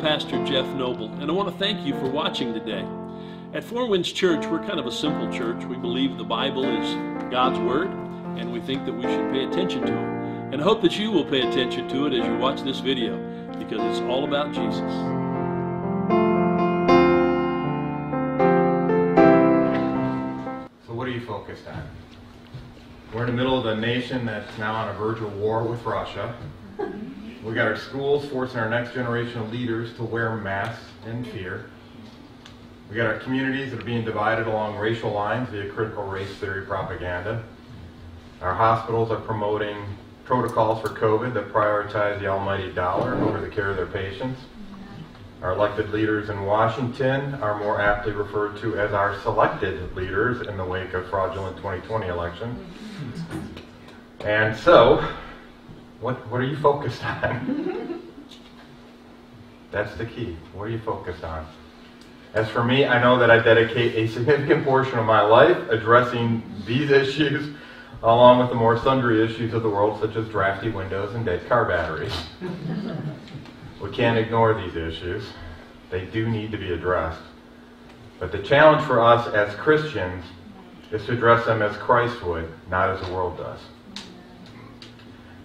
Pastor Jeff Noble, and I want to thank you for watching today. At Four Winds Church, we're kind of a simple church. We believe the Bible is God's Word, and we think that we should pay attention to it. And I hope that you will pay attention to it as you watch this video, because it's all about Jesus. So what are you focused on? We're in the middle of a nation that's now on a verge of war with Russia. We got our schools forcing our next generation of leaders to wear masks in fear. We got our communities that are being divided along racial lines via critical race theory propaganda. Our hospitals are promoting protocols for COVID that prioritize the almighty dollar over the care of their patients. Our elected leaders in Washington are more aptly referred to as our selected leaders in the wake of fraudulent 2020 election. And so, what, what are you focused on? That's the key. What are you focused on? As for me, I know that I dedicate a significant portion of my life addressing these issues along with the more sundry issues of the world, such as drafty windows and dead car batteries. we can't ignore these issues. They do need to be addressed. But the challenge for us as Christians is to address them as Christ would, not as the world does.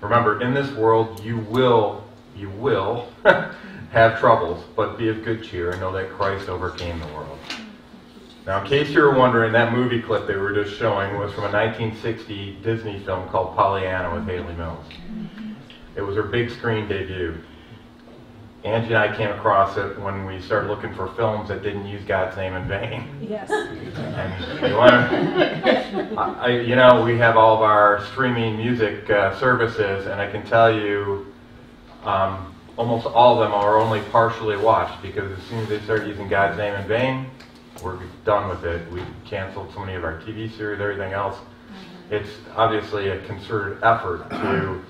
Remember, in this world, you will, you will have troubles, but be of good cheer and know that Christ overcame the world. Now, in case you were wondering, that movie clip they were just showing was from a 1960 Disney film called Pollyanna with Hayley Mills. It was her big screen debut. Angie and I came across it when we started looking for films that didn't use God's name in vain. Yes. And I, you know, we have all of our streaming music uh, services, and I can tell you, um, almost all of them are only partially watched because as soon as they start using God's name in vain, we're done with it. We've canceled so many of our TV series, everything else. It's obviously a concerted effort to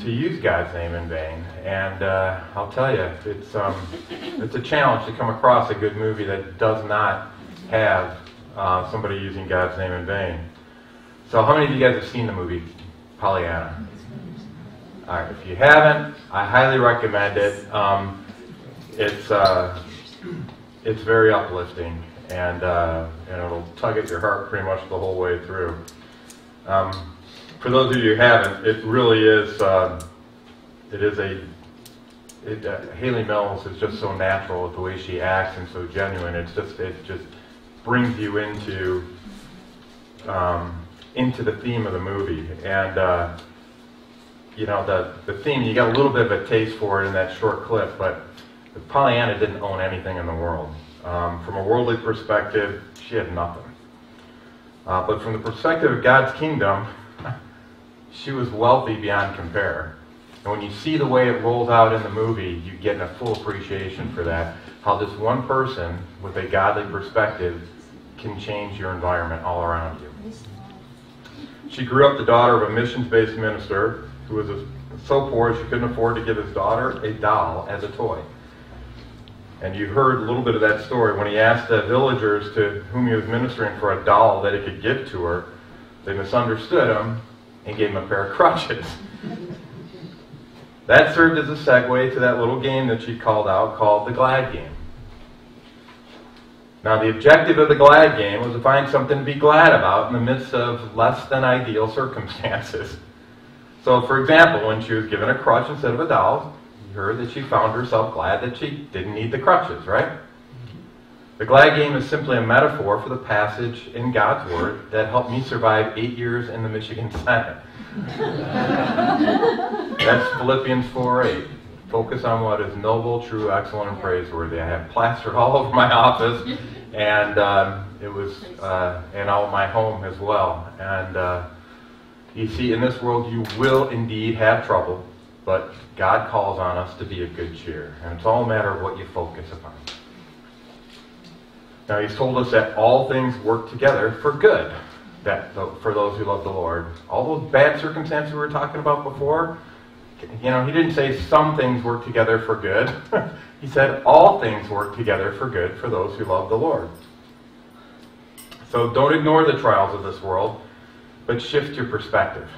to use God's name in vain. And uh, I'll tell you, it's um, it's a challenge to come across a good movie that does not have uh, somebody using God's name in vain. So, how many of you guys have seen the movie Pollyanna? All right, if you haven't, I highly recommend it. Um, it's uh, it's very uplifting, and uh, and it'll tug at your heart pretty much the whole way through. Um, for those of you who haven't, it really is. Um, it is a. It, uh, Hayley Mills is just so natural with the way she acts and so genuine. It's just it just brings you into um, into the theme of the movie, and uh, you know the the theme. You got a little bit of a taste for it in that short clip, but Pollyanna didn't own anything in the world. Um, from a worldly perspective, she had nothing. Uh, but from the perspective of God's kingdom, she was wealthy beyond compare. And when you see the way it rolls out in the movie, you get a full appreciation for that. How this one person with a godly perspective can change your environment all around you. She grew up the daughter of a missions based minister who was so poor she couldn't afford to give his daughter a doll as a toy. And you heard a little bit of that story when he asked the villagers to whom he was ministering for a doll that he could give to her. They misunderstood him and gave him a pair of crutches. that served as a segue to that little game that she called out called the Glad Game. Now, the objective of the Glad Game was to find something to be glad about in the midst of less than ideal circumstances. So, for example, when she was given a crutch instead of a doll, you heard that she found herself glad that she didn't need the crutches, right? The glad game is simply a metaphor for the passage in God's Word that helped me survive eight years in the Michigan Senate. That's Philippians 4.8. Focus on what is noble, true, excellent, and praiseworthy. I have plastered all over my office, and um, it was uh, in all my home as well. And uh, you see, in this world, you will indeed have trouble, but God calls on us to be of good cheer. And it's all a matter of what you focus upon. Now, he's told us that all things work together for good, that for those who love the Lord. All those bad circumstances we were talking about before, you know, he didn't say some things work together for good. he said all things work together for good for those who love the Lord. So don't ignore the trials of this world, but shift your perspective.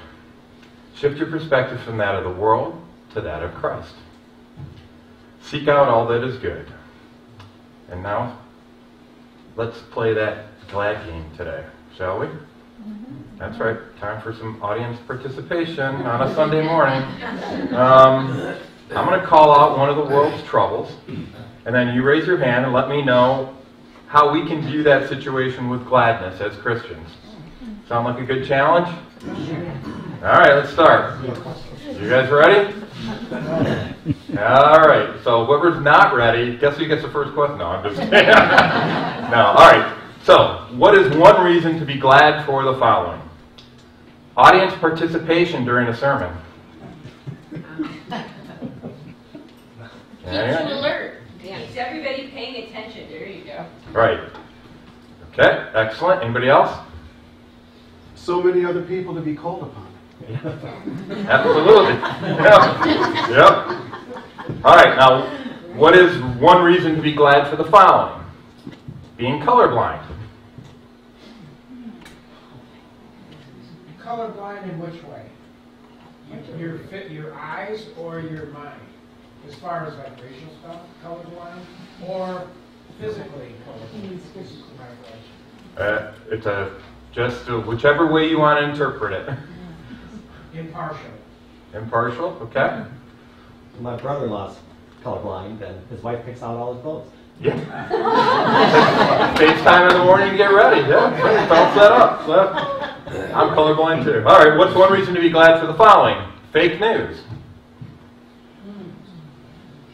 Shift your perspective from that of the world to that of Christ. Seek out all that is good. And now, let's play that glad game today, shall we? That's right. Time for some audience participation on a Sunday morning. Um, I'm going to call out one of the world's troubles, and then you raise your hand and let me know how we can view that situation with gladness as Christians. Sound like a good challenge? All right, let's start. You guys ready? All right. So whoever's not ready, guess who gets the first question? No, I'm just kidding. no. All right. So, what is one reason to be glad for the following? Audience participation during a sermon. Keeps you alert. Keeps everybody paying attention. There you go. Right. Okay. Excellent. Anybody else? So many other people to be called upon. Absolutely. Yep. Yep. All right. Now, what is one reason to be glad for the following? Being colorblind. Colorblind in which way? Your fit, your eyes or your mind? As far as like racial stuff, colorblind, or physically colorblind? This is my question. Uh, it's a just uh, whichever way you want to interpret it. Impartial. Impartial. Okay. My brother-in-law's colorblind, and his wife picks out all his clothes. Yeah. FaceTime in the morning to get ready. Yeah, it's all set up. So, I'm colorblind too. All right, what's one reason to be glad for the following? Fake news.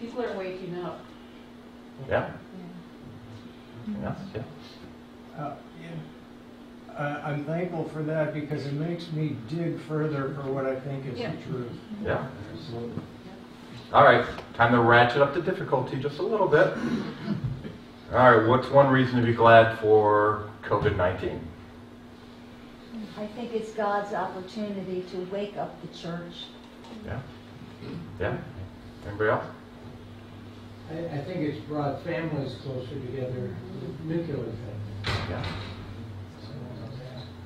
People are waking up. Yeah. Yes, yeah. Uh, yeah. Uh, I'm thankful for that because it makes me dig further for what I think is Yeah. the truth. Yeah. All right, time to ratchet up the difficulty just a little bit. All right, what's one reason to be glad for COVID 19? I think it's God's opportunity to wake up the church. Yeah. Yeah. Anybody else? I, I think it's brought families closer together, nuclear thing. Yeah.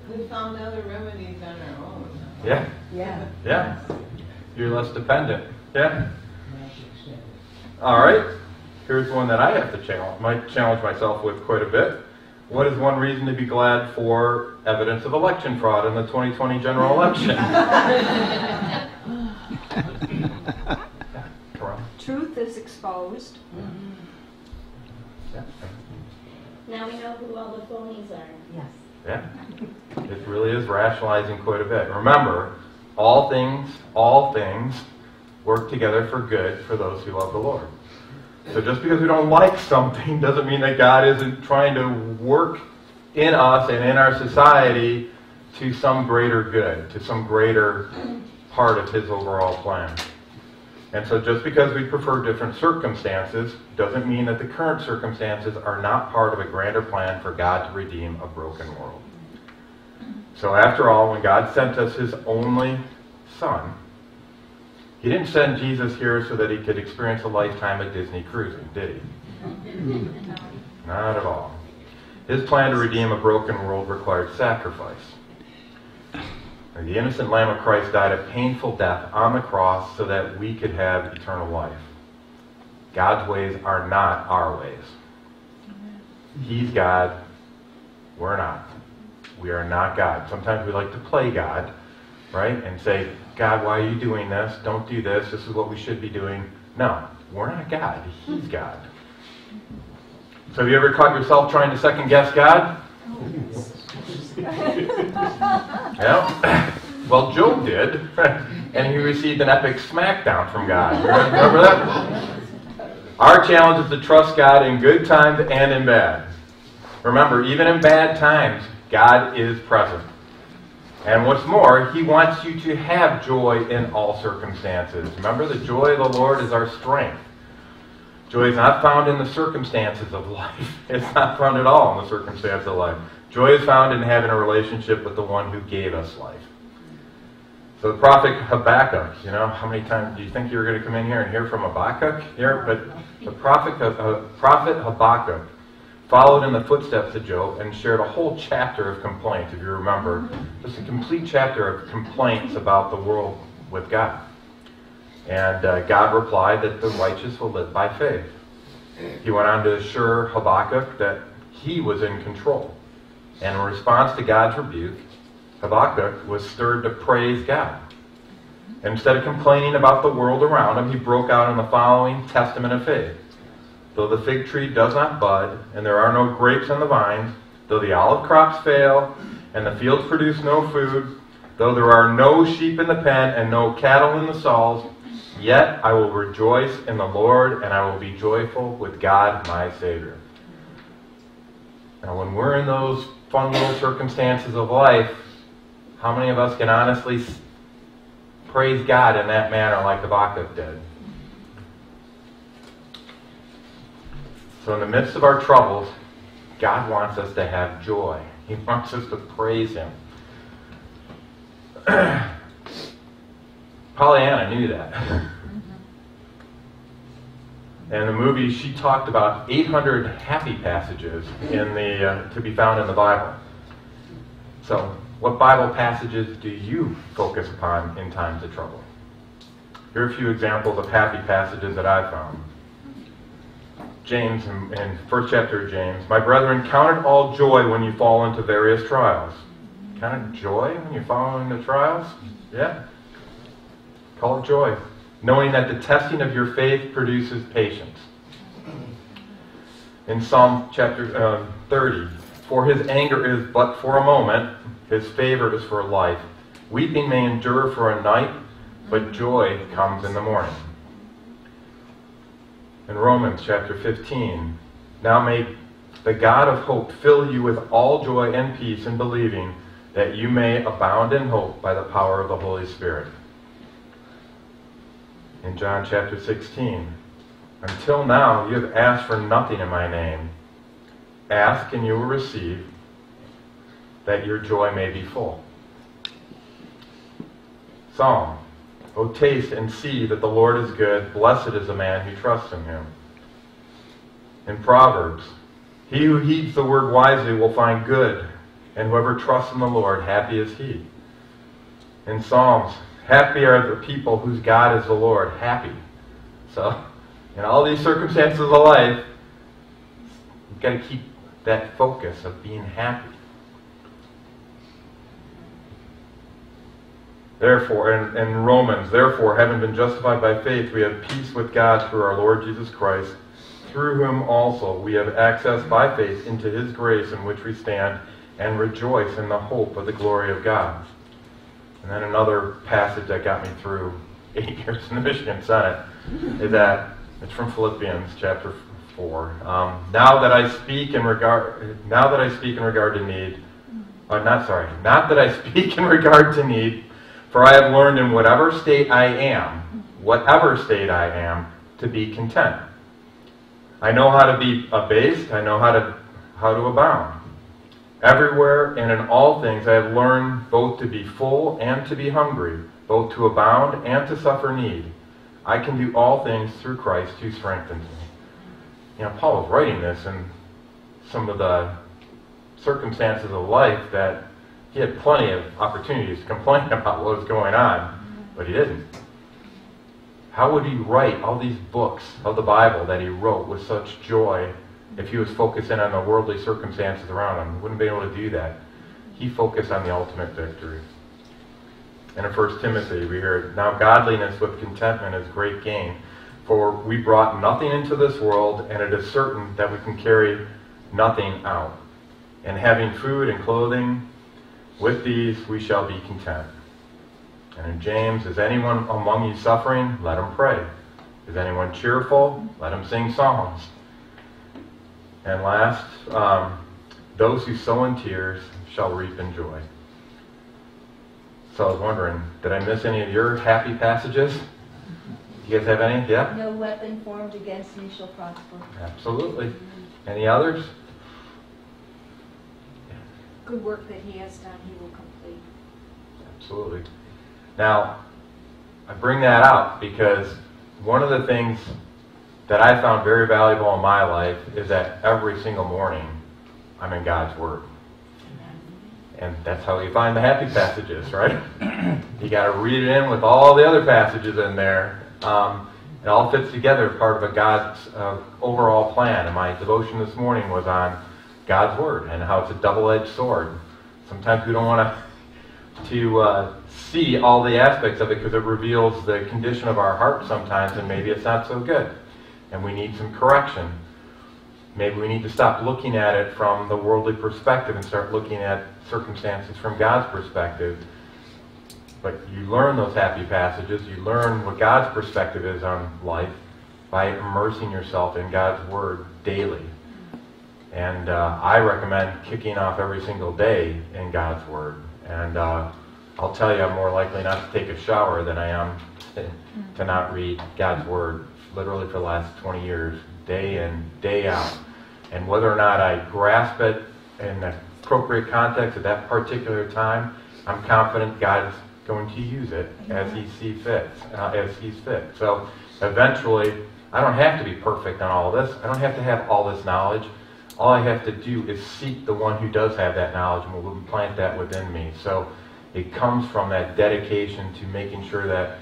We found other remedies on our own. Yeah. Yeah. Yeah. You're less dependent. Yeah. Not extended. All right. Here's one that I have to challenge, might challenge myself with quite a bit. What is one reason to be glad for evidence of election fraud in the 2020 general election? Truth is exposed. Yeah. Now we know who all the phonies are. Yes. Yeah. It really is rationalizing quite a bit. Remember, all things, all things work together for good for those who love the Lord. So just because we don't like something doesn't mean that God isn't trying to work in us and in our society to some greater good, to some greater part of His overall plan. And so just because we prefer different circumstances doesn't mean that the current circumstances are not part of a grander plan for God to redeem a broken world. So after all, when God sent us His only Son, He didn't send Jesus here so that He could experience a lifetime of Disney cruising, did He? Not at all. His plan to redeem a broken world required sacrifice. The innocent Lamb of Christ died a painful death on the cross so that we could have eternal life. God's ways are not our ways. He's God. We're not. We are not God. Sometimes we like to play God, right? And say, God, why are you doing this? Don't do this. This is what we should be doing. No, we're not God. He's God. So have you ever caught yourself trying to second guess God? Yeah. Well, Job did, and he received an epic smackdown from God. Remember that? Our challenge is to trust God in good times and in bad. Remember, even in bad times, God is present. And what's more, He wants you to have joy in all circumstances. Remember, the joy of the Lord is our strength. Joy is not found in the circumstances of life. It's not found at all in the circumstances of life. Joy is found in having a relationship with the one who gave us life. So the prophet Habakkuk, you know, how many times do you think you were going to come in here and hear from Habakkuk here? But the prophet, uh, prophet Habakkuk followed in the footsteps of Job and shared a whole chapter of complaints, if you remember. Just a complete chapter of complaints about the world with God. And uh, God replied that the righteous will live by faith. He went on to assure Habakkuk that he was in control. And in response to God's rebuke, Habakkuk was stirred to praise God. Instead of complaining about the world around him, he broke out in the following testament of faith. Though the fig tree does not bud, and there are no grapes on the vines, though the olive crops fail, and the fields produce no food, though there are no sheep in the pen and no cattle in the stalls, yet I will rejoice in the Lord, and I will be joyful with God my Savior. Now, when we're in those fun little circumstances of life, how many of us can honestly praise God in that manner like the Habakkuk did? So, in the midst of our troubles, God wants us to have joy. He wants us to praise Him. Pollyanna knew that. And the movie, she talked about 800 happy passages in the uh, to be found in the Bible. So, what Bible passages do you focus upon in times of trouble? Here are a few examples of happy passages that I found. James, in first chapter of James, my brethren, count it all joy when you fall into various trials. Count it joy when you fall into trials? Yeah. Call it joy knowing that the testing of your faith produces patience. In Psalm chapter uh, 30, for his anger is but for a moment, his favor is for life. Weeping may endure for a night, but joy comes in the morning. In Romans chapter 15, now may the God of hope fill you with all joy and peace in believing that you may abound in hope by the power of the Holy Spirit in John chapter 16. Until now, you have asked for nothing in my name. Ask and you will receive, that your joy may be full. Psalm. O taste and see that the Lord is good. Blessed is the man who trusts in him. In Proverbs. He who heeds the word wisely will find good, and whoever trusts in the Lord, happy is he. In Psalms. Happy are the people whose God is the Lord. Happy. So, in all these circumstances of life, we've got to keep that focus of being happy. Therefore, in, in Romans, therefore, having been justified by faith, we have peace with God through our Lord Jesus Christ, through whom also we have access by faith into his grace in which we stand and rejoice in the hope of the glory of God. And then another passage that got me through eight years in the Michigan Senate is that it's from Philippians chapter four. Um, now that I speak in regard, now that I speak in regard to need, uh, not sorry, not that I speak in regard to need, for I have learned in whatever state I am, whatever state I am, to be content. I know how to be abased. I know how to how to abound. Everywhere and in all things I have learned both to be full and to be hungry, both to abound and to suffer need. I can do all things through Christ who strengthens me. You know, Paul was writing this in some of the circumstances of life that he had plenty of opportunities to complain about what was going on, but he didn't. How would he write all these books of the Bible that he wrote with such joy if he was focusing on the worldly circumstances around him. He wouldn't be able to do that. He focused on the ultimate victory. And in 1 Timothy, we hear, Now godliness with contentment is great gain, for we brought nothing into this world, and it is certain that we can carry nothing out. And having food and clothing, with these we shall be content. And in James, is anyone among you suffering? Let him pray. Is anyone cheerful? Let him sing psalms. And last, um, those who sow in tears shall reap in joy. So I was wondering, did I miss any of your happy passages? Do you guys have any? Yeah? No weapon formed against me shall prosper. Absolutely. Any others? Good work that he has done, he will complete. Absolutely. Now, I bring that out because one of the things that I found very valuable in my life is that every single morning I'm in God's Word. And that's how you find the happy passages, right? you got to read it in with all the other passages in there Um, it all fits together, as part of a God's uh, overall plan. And my devotion this morning was on God's Word and how it's a double-edged sword. Sometimes we don't want to to uh, see all the aspects of it because it reveals the condition of our heart sometimes, and maybe it's not so good, and we need some correction. Maybe we need to stop looking at it from the worldly perspective and start looking at circumstances from God's perspective. But you learn those happy passages, you learn what God's perspective is on life by immersing yourself in God's Word daily. And uh, I recommend kicking off every single day in God's Word. And uh, I'll tell you, I'm more likely not to take a shower than I am to not read God's Word literally for the last 20 years, day in, day out. And whether or not I grasp it in the appropriate context at that particular time, I'm confident God's going to use it as He sees fit, uh, as He's fit. So eventually, I don't have to be perfect on all this. I don't have to have all this knowledge. All I have to do is seek the one who does have that knowledge and will implant that within me. So it comes from that dedication to making sure that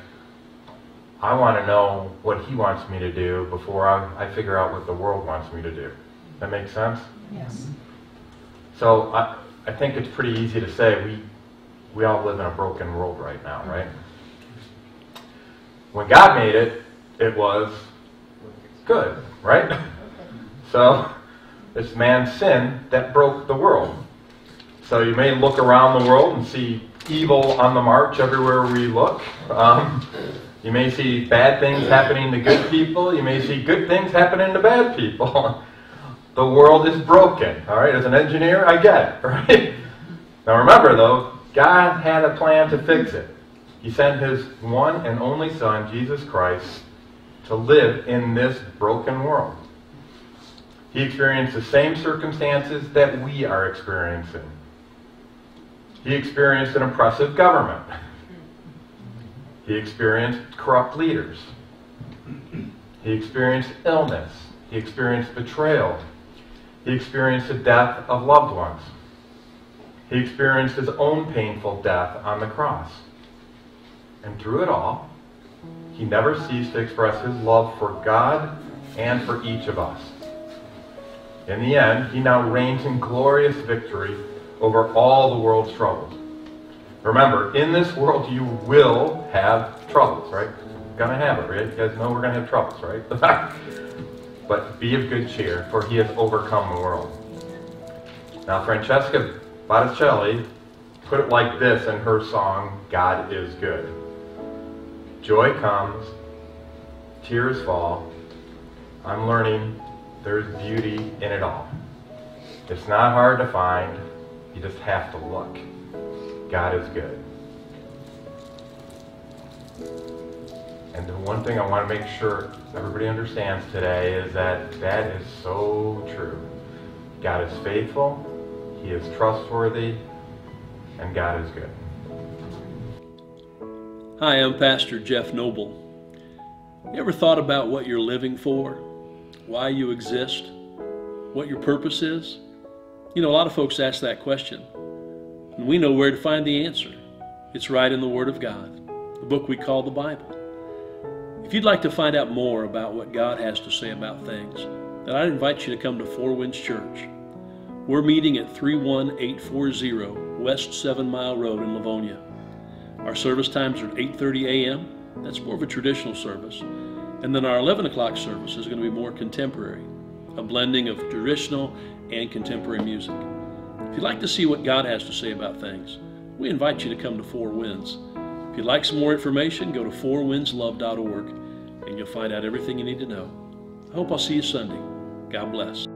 I want to know what he wants me to do before I, I figure out what the world wants me to do. That makes sense? Yes. So I, I think it's pretty easy to say we, we all live in a broken world right now, right? When God made it, it was good, right? So it's man's sin that broke the world. So you may look around the world and see evil on the march everywhere we look. Um, you may see bad things happening to good people. You may see good things happening to bad people. the world is broken. All right, as an engineer, I get it. Right? Now remember, though, God had a plan to fix it. He sent His one and only Son, Jesus Christ, to live in this broken world. He experienced the same circumstances that we are experiencing. He experienced an oppressive government. He experienced corrupt leaders. He experienced illness. He experienced betrayal. He experienced the death of loved ones. He experienced his own painful death on the cross. And through it all, he never ceased to express his love for God and for each of us. In the end, he now reigns in glorious victory over all the world's troubles. Remember, in this world you will have troubles, right? Gonna have it, right? You guys know we're gonna have troubles, right? but be of good cheer, for he has overcome the world. Now, Francesca Battistelli put it like this in her song, God is Good. Joy comes, tears fall. I'm learning there's beauty in it all. It's not hard to find. You just have to look. God is good. And the one thing I want to make sure everybody understands today is that that is so true. God is faithful, He is trustworthy, and God is good. Hi, I'm Pastor Jeff Noble. You ever thought about what you're living for? Why you exist? What your purpose is? You know, a lot of folks ask that question, and we know where to find the answer. It's right in the Word of God, the book we call the Bible. If you'd like to find out more about what God has to say about things, then I'd invite you to come to Four Winds Church. We're meeting at 31840 West 7 Mile Road in Livonia. Our service times are 8.30 a.m. That's more of a traditional service. And then our 11 o'clock service is going to be more contemporary, a blending of traditional and contemporary music. If you'd like to see what God has to say about things, we invite you to come to Four Winds. If you'd like some more information, go to fourwindslove.org and you'll find out everything you need to know. I hope I'll see you Sunday. God bless.